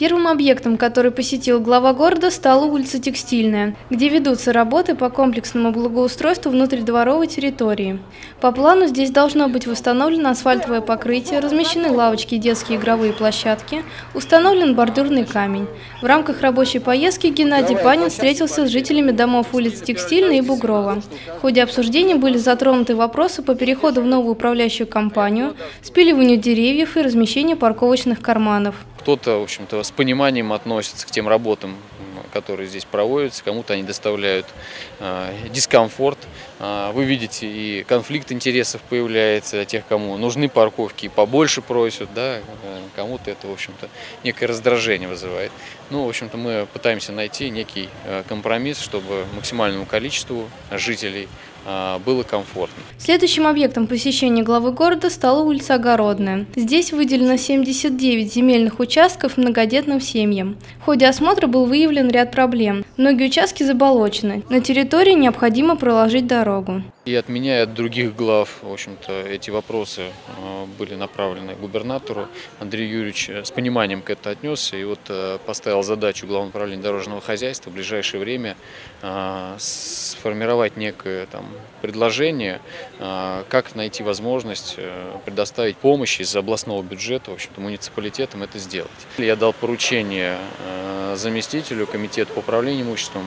Первым объектом, который посетил глава города, стала улица Текстильная, где ведутся работы по комплексному благоустройству внутридворовой территории. По плану здесь должно быть восстановлено асфальтовое покрытие, размещены лавочки и детские игровые площадки, установлен бордюрный камень. В рамках рабочей поездки Геннадий Панин встретился с жителями домов улиц Текстильная и Бугрова. В ходе обсуждения были затронуты вопросы по переходу в новую управляющую компанию, спиливанию деревьев и размещению парковочных карманов. Кто-то, в общем-то, с пониманием относится к тем работам, которые здесь проводятся, кому-то они доставляют э, дискомфорт. Э, вы видите, и конфликт интересов появляется тех, кому нужны парковки, и побольше просят, да, э, кому-то это, в общем-то, некое раздражение вызывает. Ну, в общем-то, мы пытаемся найти некий э, компромисс, чтобы максимальному количеству жителей было комфортно. Следующим объектом посещения главы города стала улица Огородная. Здесь выделено 79 земельных участков многодетным семьям. В ходе осмотра был выявлен ряд проблем. Многие участки заболочены. На территории необходимо проложить дорогу. И от меня, и от других глав, в общем-то, эти вопросы а, были направлены губернатору. Андрей Юрьевич с пониманием к этому отнесся и вот э, поставил задачу Главного управления дорожного хозяйства в ближайшее время сформировать некое там, предложение, как найти возможность э, предоставить помощь из областного бюджета, в общем-то, муниципалитетам это сделать. Я дал поручение э, заместителю комитета по управлению имуществом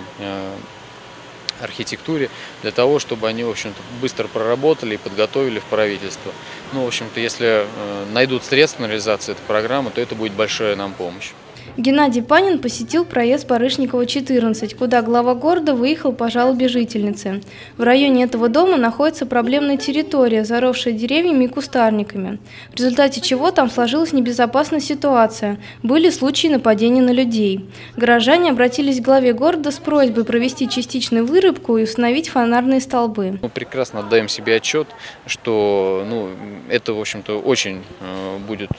архитектуре, для того, чтобы они, в общем-то, быстро проработали и подготовили в правительство. Ну, в общем-то, если э, найдут средства на реализацию этой программы, то это будет большая нам помощь. Геннадий Панин посетил проезд Барышникова, 14, куда глава города выехал по жалобе жительницы. В районе этого дома находится проблемная территория, заросшая деревьями и кустарниками, в результате чего там сложилась небезопасная ситуация. Были случаи нападения на людей. Горожане обратились к главе города с просьбой провести частичную вырубку и установить фонарные столбы. Мы прекрасно отдаем себе отчет, что ну, это, в общем-то, очень э, будет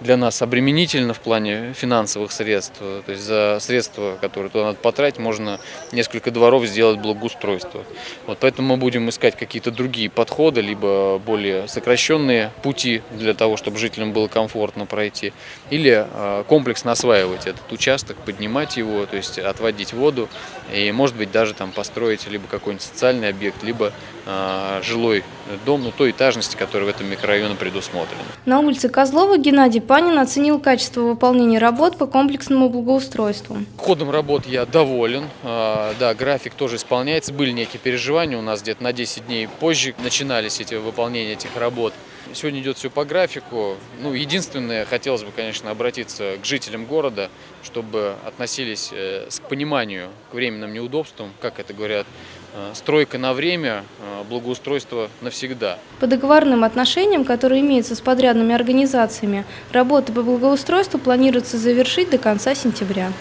для нас обременительно в плане финансовых средств. То есть за средства, которые туда надо потратить, можно несколько дворов сделать благоустройство. Вот поэтому мы будем искать какие-то другие подходы, либо более сокращенные пути для того, чтобы жителям было комфортно пройти, или а, комплексно осваивать этот участок, поднимать его, то есть отводить воду, и может быть даже там построить либо какой-нибудь социальный объект, либо а, жилой дом, ну той этажности, которая в этом микрорайоне предусмотрена. На улице Козлова Геннадий Панин оценил качество выполнения работ по комплексному благоустройству. Ходом работ я доволен. А, да, график тоже исполняется. Были некие переживания у нас где-то на 10 дней позже начинались эти выполнения этих работ. Сегодня идет все по графику. Ну, единственное, хотелось бы, конечно, обратиться к жителям города, чтобы относились э, с пониманию к временным неудобствам, как это говорят, э, стройка на время, э, благоустройство навсегда. По договорным отношениям, которые имеются с подрядными организациями, работы по благоустройству планируется завершить до конца сентября.